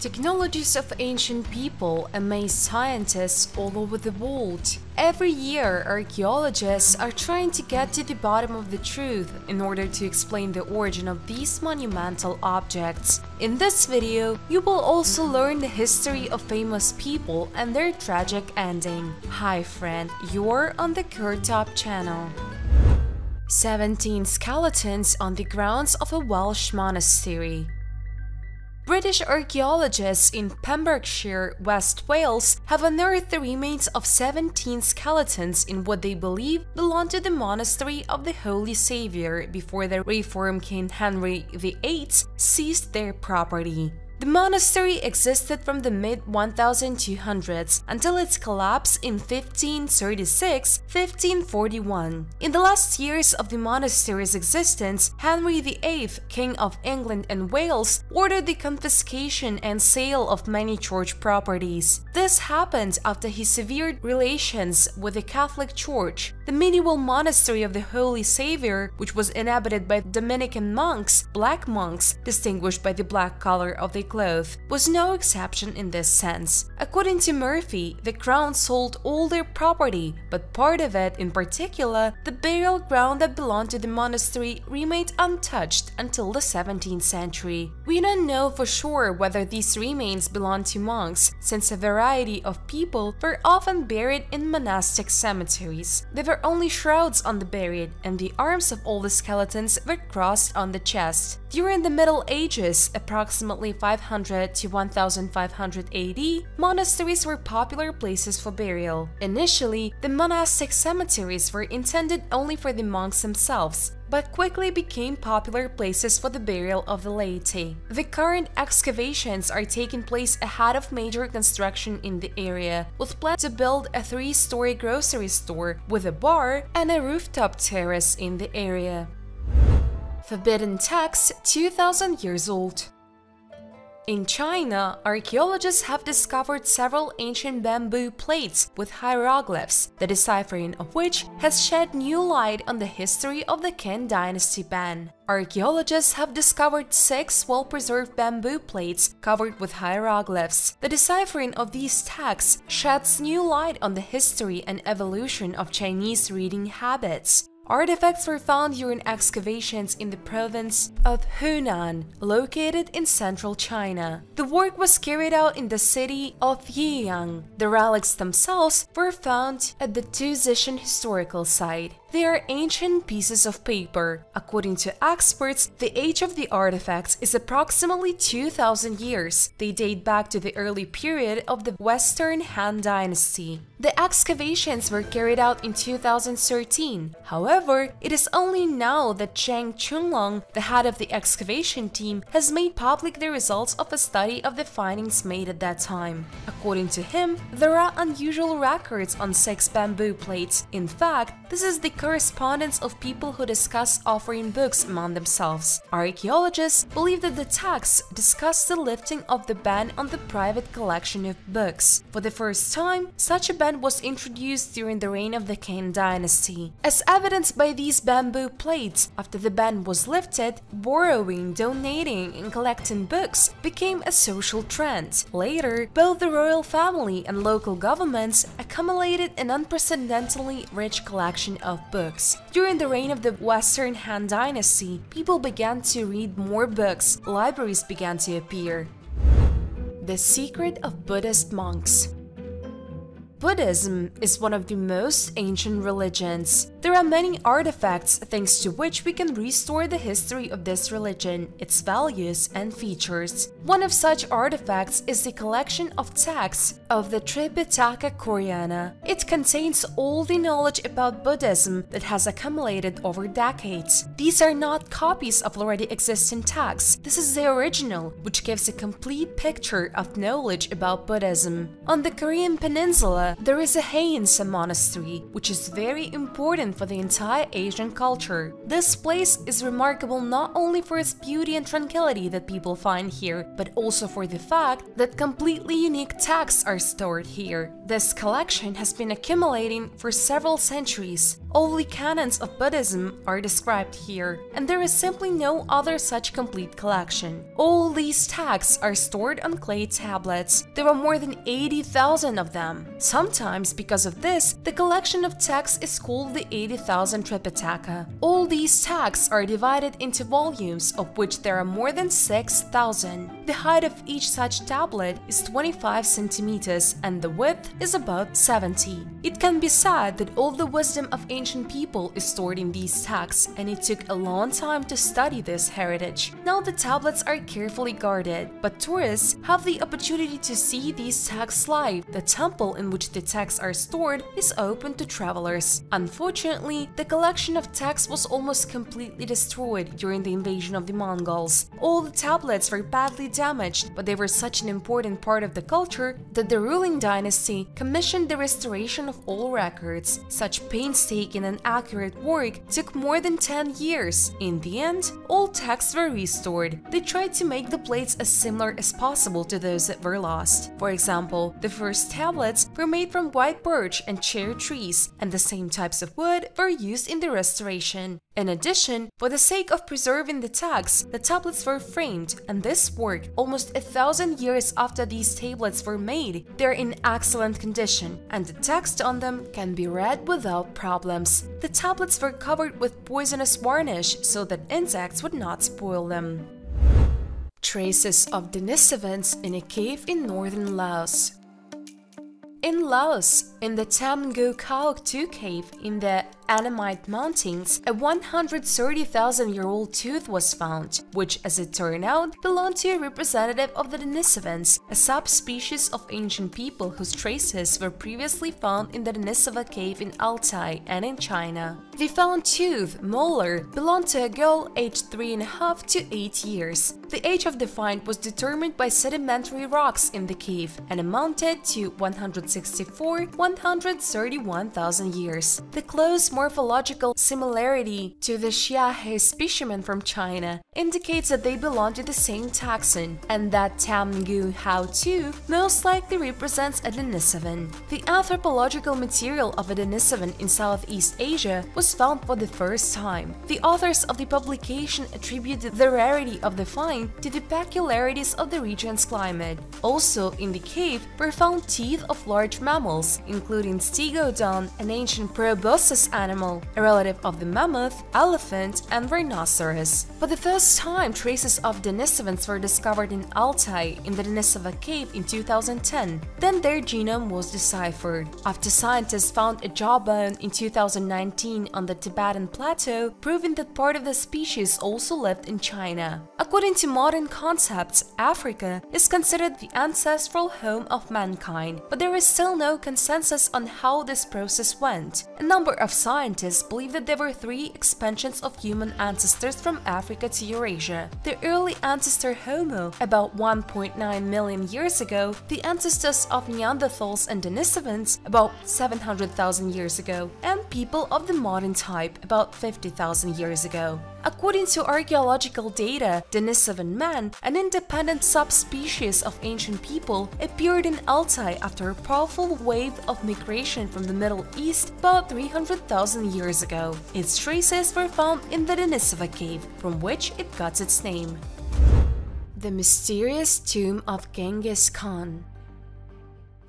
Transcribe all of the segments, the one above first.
Technologies of ancient people amaze scientists all over the world. Every year, archaeologists are trying to get to the bottom of the truth in order to explain the origin of these monumental objects. In this video, you will also learn the history of famous people and their tragic ending. Hi friend, you're on the KirTop channel. 17 skeletons on the grounds of a Welsh monastery. British archaeologists in Pembrokeshire, West Wales, have unearthed the remains of 17 skeletons in what they believe belonged to the monastery of the Holy Saviour before the Reformed King Henry VIII seized their property. The monastery existed from the mid 1200s until its collapse in 1536-1541. In the last years of the monastery's existence, Henry VIII, King of England and Wales, ordered the confiscation and sale of many church properties. This happened after he severed relations with the Catholic Church. The medieval monastery of the Holy Saviour, which was inhabited by Dominican monks, black monks, distinguished by the black color of their cloth, was no exception in this sense. According to Murphy, the crown sold all their property, but part of it, in particular, the burial ground that belonged to the monastery, remained untouched until the 17th century. We don't know for sure whether these remains belonged to monks, since a variety of people were often buried in monastic cemeteries. There were only shrouds on the buried, and the arms of all the skeletons were crossed on the chest. During the Middle Ages, approximately 500 to 1500 AD, monasteries were popular places for burial. Initially, the monastic cemeteries were intended only for the monks themselves, but quickly became popular places for the burial of the laity. The current excavations are taking place ahead of major construction in the area, with plans to build a three-story grocery store with a bar and a rooftop terrace in the area. Forbidden Text 2000 years old in China, archaeologists have discovered several ancient bamboo plates with hieroglyphs, the deciphering of which has shed new light on the history of the Qin dynasty ban. Archaeologists have discovered six well-preserved bamboo plates covered with hieroglyphs. The deciphering of these texts sheds new light on the history and evolution of Chinese reading habits. Artifacts were found during excavations in the province of Hunan, located in central China. The work was carried out in the city of Yiyang. The relics themselves were found at the Tuzishan historical site. They are ancient pieces of paper. According to experts, the age of the artifacts is approximately 2000 years. They date back to the early period of the Western Han Dynasty. The excavations were carried out in 2013. However, it is only now that Zhang Chunlong, the head of the excavation team, has made public the results of a study of the findings made at that time. According to him, there are unusual records on six bamboo plates. In fact, this is the correspondence of people who discuss offering books among themselves. Archaeologists believe that the texts discuss the lifting of the ban on the private collection of books. For the first time, such a ban was introduced during the reign of the Qin dynasty. As evidenced by these bamboo plates, after the ban was lifted, borrowing, donating, and collecting books became a social trend. Later, both the royal family and local governments accumulated an unprecedentedly rich collection of books. During the reign of the Western Han Dynasty, people began to read more books, libraries began to appear. The Secret of Buddhist Monks Buddhism is one of the most ancient religions. There are many artifacts thanks to which we can restore the history of this religion, its values and features. One of such artifacts is the collection of texts of the Tripitaka Koreana. It contains all the knowledge about Buddhism that has accumulated over decades. These are not copies of already existing texts. This is the original, which gives a complete picture of knowledge about Buddhism. On the Korean peninsula, There is a Haeinsa monastery, which is very important for the entire Asian culture. This place is remarkable not only for its beauty and tranquility that people find here, but also for the fact that completely unique texts are stored here. This collection has been accumulating for several centuries. All the canons of Buddhism are described here, and there is simply no other such complete collection. All these texts are stored on clay tablets. There are more than 80,000 of them. Sometimes, because of this, the collection of texts is called the 80,000 Tripitaka. All these texts are divided into volumes, of which there are more than 6,000. The height of each such tablet is 25 centimeters, and the width is about 70. It can be said that all the wisdom of ancient people is stored in these texts, and it took a long time to study this heritage. Now the tablets are carefully guarded, but tourists have the opportunity to see these texts live. The temple in which the texts are stored is open to travelers. Unfortunately, the collection of texts was almost completely destroyed during the invasion of the Mongols. All the tablets were badly damaged, but they were such an important part of the culture that the ruling dynasty commissioned the restoration of all records. Such painstaking and accurate work took more than 10 years. In the end, all texts were restored. They tried to make the plates as similar as possible to those that were lost. For example, the first tablets were made from white birch and cherry trees, and the same types of wood were used in the restoration. In addition, for the sake of preserving the tags, the tablets were framed, and this worked almost a thousand years after these tablets were made. They're in excellent condition, and the text on them can be read without problems. The tablets were covered with poisonous varnish so that insects would not spoil them. Traces of Denisovans in a cave in northern Laos in Laos, in the Tamngu Kaok 2 cave in the Annamite Mountains, a 130,000-year-old tooth was found, which, as it turned out, belonged to a representative of the Denisovans, a subspecies of ancient people whose traces were previously found in the Denisova cave in Altai and in China. The found tooth, molar, belonged to a girl aged 3.5 to 8 years. The age of the find was determined by sedimentary rocks in the cave and amounted to 164-131,000 years. The close morphological similarity to the Xiahe specimen from China indicates that they belong to the same taxon, and that Tamngu Hao 2 most likely represents a Denisovan. The anthropological material of a Denisovan in Southeast Asia was found for the first time. The authors of the publication attributed the rarity of the find to the peculiarities of the region's climate. Also, in the cave were found teeth of large mammals, including stegodon, an ancient proboscis animal a relative of the mammoth, elephant, and rhinoceros. For the first time, traces of Denisovans were discovered in Altai in the Denisova cave in 2010. Then their genome was deciphered. After scientists found a jawbone in 2019 on the Tibetan plateau, proving that part of the species also lived in China. According to modern concepts, Africa is considered the ancestral home of mankind, but there is still no consensus on how this process went. A number of scientists believe that there were three expansions of human ancestors from Africa to Eurasia. The early ancestor Homo, about 1.9 million years ago, the ancestors of Neanderthals and Denisovans, about 700,000 years ago, and people of the modern type, about 50,000 years ago. According to archaeological data, Denisovan man, an independent subspecies of ancient people, appeared in Altai after a powerful wave of migration from the Middle East about 300,000 years ago. Its traces were found in the Denisova cave, from which it got its name. The mysterious tomb of Genghis Khan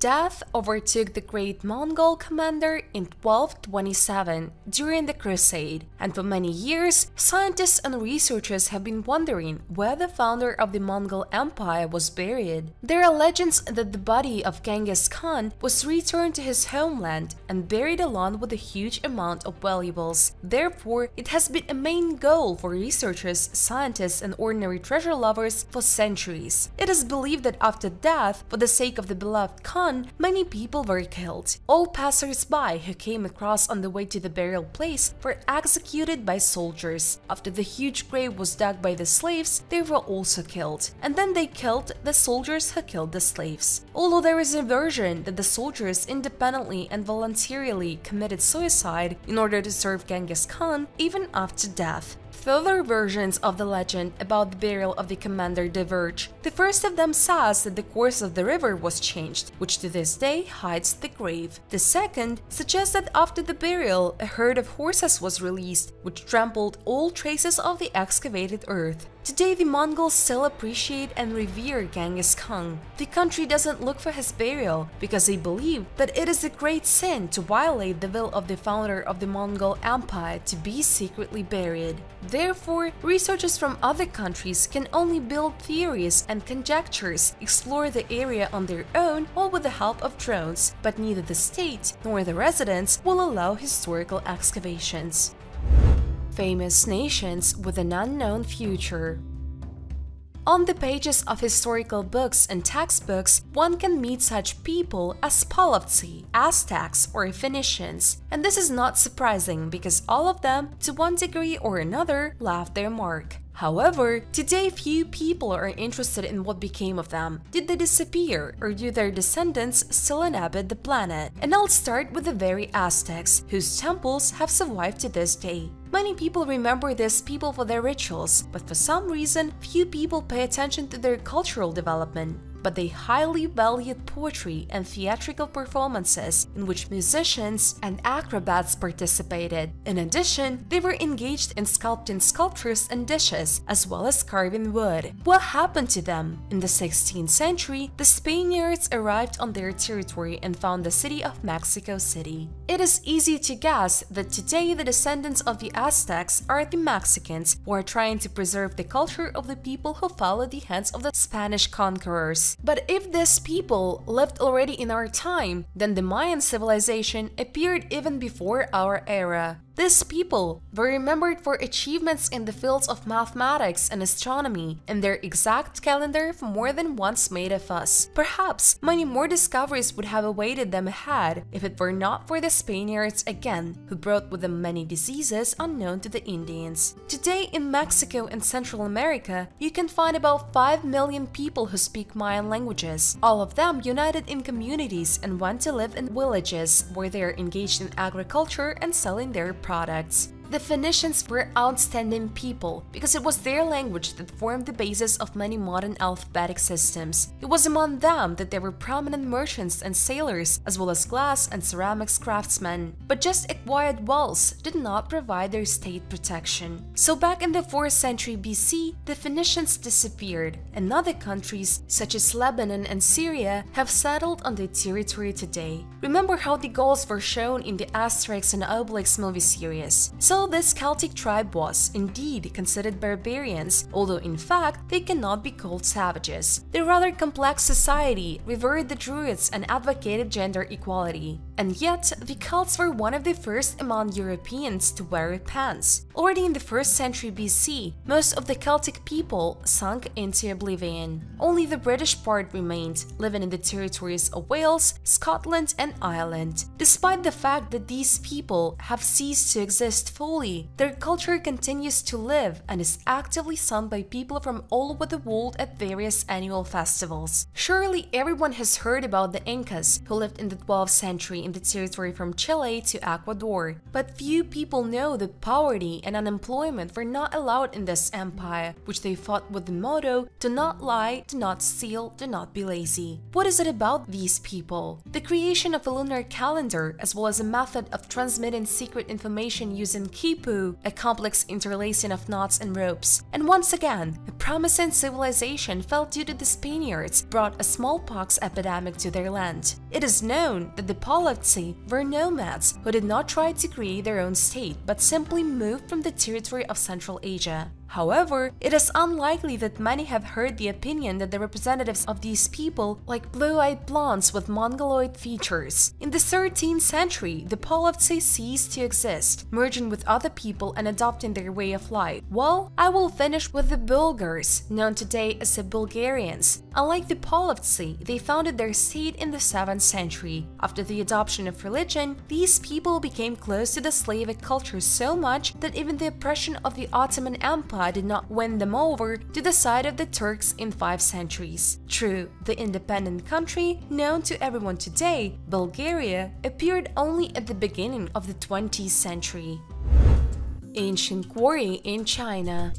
Death overtook the great Mongol commander in 1227 during the Crusade, and for many years, scientists and researchers have been wondering where the founder of the Mongol Empire was buried. There are legends that the body of Genghis Khan was returned to his homeland and buried along with a huge amount of valuables. Therefore, it has been a main goal for researchers, scientists, and ordinary treasure lovers for centuries. It is believed that after death, for the sake of the beloved Khan, Many people were killed. All passers-by who came across on the way to the burial place were executed by soldiers. After the huge grave was dug by the slaves, they were also killed. And then they killed the soldiers who killed the slaves. Although there is a version that the soldiers independently and voluntarily committed suicide in order to serve Genghis Khan even after death. Further versions of the legend about the burial of the commander diverge. The first of them says that the course of the river was changed, which to this day hides the grave. The second suggests that after the burial, a herd of horses was released, which trampled all traces of the excavated earth. Today, the Mongols still appreciate and revere Genghis Khan. The country doesn't look for his burial because they believe that it is a great sin to violate the will of the founder of the Mongol Empire to be secretly buried. Therefore, researchers from other countries can only build theories and conjectures, explore the area on their own or with the help of drones, but neither the state nor the residents will allow historical excavations. Famous nations with an unknown future. On the pages of historical books and textbooks, one can meet such people as Polovtsi, Aztecs, or Phoenicians, and this is not surprising because all of them, to one degree or another, left their mark. However, today few people are interested in what became of them. Did they disappear, or do their descendants still inhabit the planet? And I'll start with the very Aztecs, whose temples have survived to this day. Many people remember these people for their rituals, but for some reason, few people pay attention to their cultural development but they highly valued poetry and theatrical performances in which musicians and acrobats participated. In addition, they were engaged in sculpting sculptures and dishes, as well as carving wood. What happened to them? In the 16th century, the Spaniards arrived on their territory and found the city of Mexico City. It is easy to guess that today the descendants of the Aztecs are the Mexicans who are trying to preserve the culture of the people who followed the hands of the Spanish conquerors. But if these people lived already in our time, then the Mayan civilization appeared even before our era. These people were remembered for achievements in the fields of mathematics and astronomy, and their exact calendar more than once made a fuss. Perhaps many more discoveries would have awaited them ahead if it were not for the Spaniards again, who brought with them many diseases unknown to the Indians. Today in Mexico and Central America, you can find about 5 million people who speak Mayan languages, all of them united in communities and went to live in villages where they are engaged in agriculture and selling their products products. The Phoenicians were outstanding people because it was their language that formed the basis of many modern alphabetic systems. It was among them that there were prominent merchants and sailors, as well as glass and ceramics craftsmen. But just acquired wealth did not provide their state protection. So back in the 4th century BC, the Phoenicians disappeared, and other countries, such as Lebanon and Syria, have settled on their territory today. Remember how the Gauls were shown in the Asterix and Obelix movie series. So this Celtic tribe was, indeed, considered barbarians, although in fact they cannot be called savages. Their rather complex society revered the Druids and advocated gender equality. And yet, the Celts were one of the first among Europeans to wear pants. Already in the 1st century BC, most of the Celtic people sunk into oblivion. Only the British part remained, living in the territories of Wales, Scotland, and Ireland. Despite the fact that these people have ceased to exist fully, their culture continues to live and is actively sung by people from all over the world at various annual festivals. Surely everyone has heard about the Incas, who lived in the 12th century in the territory from Chile to Ecuador. But few people know that poverty and unemployment were not allowed in this empire, which they fought with the motto, do not lie, do not steal, do not be lazy. What is it about these people? The creation of a lunar calendar, as well as a method of transmitting secret information using quipu, a complex interlacing of knots and ropes. And once again, a promising civilization fell due to the Spaniards brought a smallpox epidemic to their land. It is known that the Were nomads who did not try to create their own state but simply moved from the territory of Central Asia. However, it is unlikely that many have heard the opinion that the representatives of these people like blue-eyed blondes with mongoloid features. In the 13th century, the Polovtsi ceased to exist, merging with other people and adopting their way of life. Well, I will finish with the Bulgars, known today as the Bulgarians. Unlike the Polovtsi, they founded their state in the 7th century. After the adoption of religion, these people became close to the Slavic culture so much that even the oppression of the Ottoman Empire did not win them over to the side of the Turks in five centuries. True, the independent country, known to everyone today, Bulgaria, appeared only at the beginning of the 20th century. Ancient Quarry in China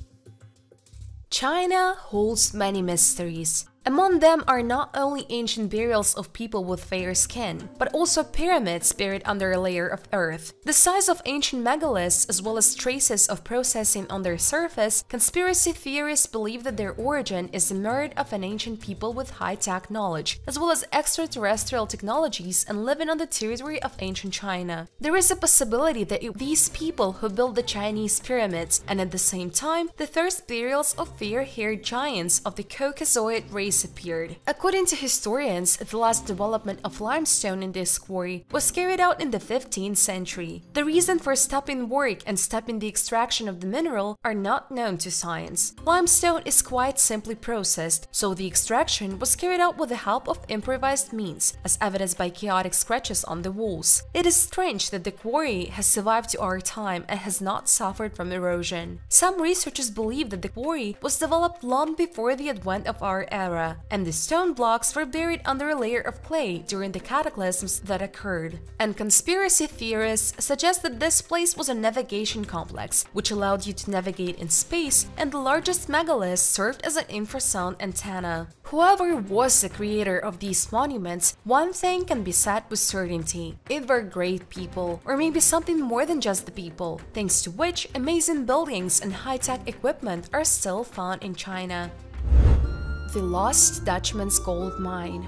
China holds many mysteries. Among them are not only ancient burials of people with fair skin, but also pyramids buried under a layer of earth. The size of ancient megaliths, as well as traces of processing on their surface, conspiracy theorists believe that their origin is the merit of an ancient people with high-tech knowledge, as well as extraterrestrial technologies and living on the territory of ancient China. There is a possibility that it these people who built the Chinese pyramids, and at the same time, the first burials of fair-haired giants of the Caucasoid race appeared. According to historians, the last development of limestone in this quarry was carried out in the 15th century. The reason for stopping work and stopping the extraction of the mineral are not known to science. Limestone is quite simply processed, so the extraction was carried out with the help of improvised means, as evidenced by chaotic scratches on the walls. It is strange that the quarry has survived to our time and has not suffered from erosion. Some researchers believe that the quarry was developed long before the advent of our era era, and the stone blocks were buried under a layer of clay during the cataclysms that occurred. And conspiracy theorists suggest that this place was a navigation complex, which allowed you to navigate in space, and the largest megalith served as an infrasound antenna. Whoever was the creator of these monuments, one thing can be said with certainty. It were great people, or maybe something more than just the people, thanks to which amazing buildings and high-tech equipment are still found in China. The Lost Dutchman's Gold Mine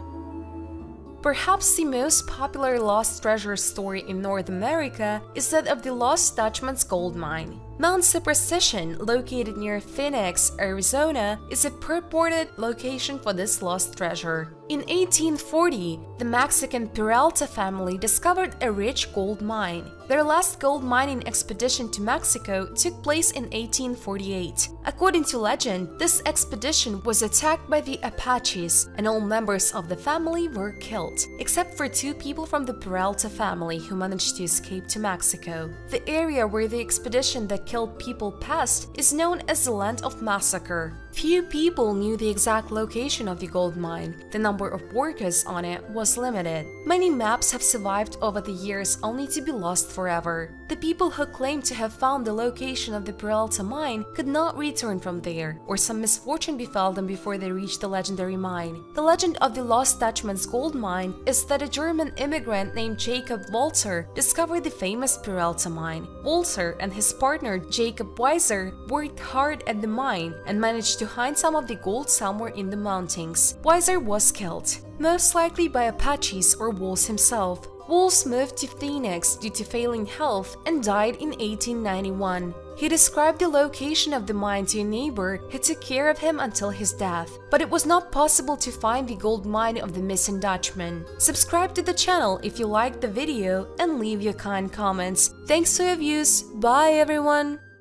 Perhaps the most popular lost treasure story in North America is that of the Lost Dutchman's Gold Mine. Mount Superstition, located near Phoenix, Arizona, is a purported location for this lost treasure. In 1840, the Mexican Peralta family discovered a rich gold mine. Their last gold mining expedition to Mexico took place in 1848. According to legend, this expedition was attacked by the Apaches, and all members of the family were killed, except for two people from the Peralta family who managed to escape to Mexico. The area where the expedition that killed people passed is known as the Land of Massacre. Few people knew the exact location of the gold mine. The number of workers on it was limited. Many maps have survived over the years only to be lost forever. The people who claimed to have found the location of the Peralta mine could not return from there, or some misfortune befell them before they reached the legendary mine. The legend of the Lost Dutchman's gold mine is that a German immigrant named Jacob Waltz discovered the famous Peralta mine. Waltz and his partner Jacob Weiser worked hard at the mine and managed to to hide some of the gold somewhere in the mountains. Weiser was killed, most likely by Apaches or Waltz himself. Waltz moved to Phoenix due to failing health and died in 1891. He described the location of the mine to a neighbor who took care of him until his death, but it was not possible to find the gold mine of the missing Dutchman. Subscribe to the channel if you liked the video and leave your kind comments. Thanks for your views, bye everyone!